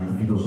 And he goes.